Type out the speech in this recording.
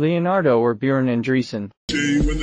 Leonardo or Bjorn Andreessen. when